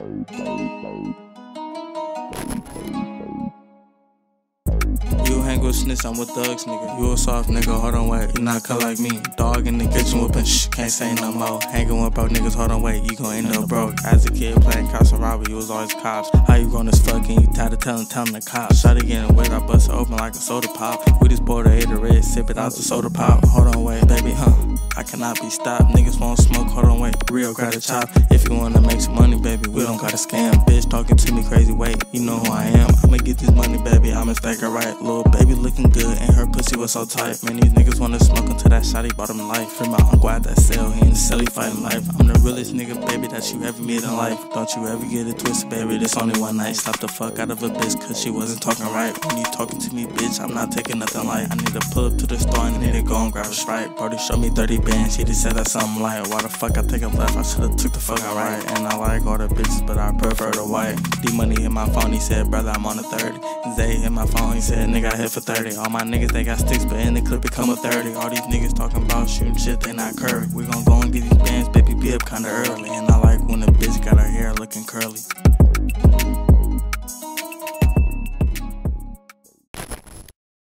You hang with snitch, I'm with thugs, nigga. You a soft nigga, hold on, wait. You not cut like me. Dog in the kitchen whooping, shh, can't say no more. Hanging with broke niggas, hold on, wait. You gon' end up broke. As a kid playing cops and robbery, you was always cops. How you grown as fuck and you tired of telling, telling the cops? Shot getting wet, I bust it open like a soda pop. We just poured a eight red, sip it out the soda pop. Hold on, wait, baby, huh? I cannot be stopped. Niggas won't smoke, hold on, wait. Real grab chop. If you wanna make some money, baby, we don't gotta scam. Bitch talking to me crazy, wait. You know who I am. I'ma get this money, baby. I'ma it right. Little baby looking good, and her pussy was so tight. Man, these niggas wanna smoke until that shotty bottom life. Free my uncle at that cell, he in the fighting life. I'm the realest nigga, baby, that you ever meet in life. Don't you ever get it twisted, baby. This only one night. Slap the fuck out of a bitch, cause she wasn't talking right. When you talking to me, bitch, I'm not taking nothing light. I need to pull up to the store and need to go and grab a strike. Brody showed me 30 bands, he just said that's something like. Why the fuck I take a left? I should've took the fucking right. And I like all the bitches, but I prefer the white. D money in my phone, he said, brother, I'm on the 30. Zay in my phone, he said, nigga, I hit for 30. All my niggas, they got sticks, but in the clip, it come a 30. All these niggas talking about shooting shit, they not curvy. We gon' go and get these bands, baby, be up kinda early. And I like when a bitch got her hair looking curly.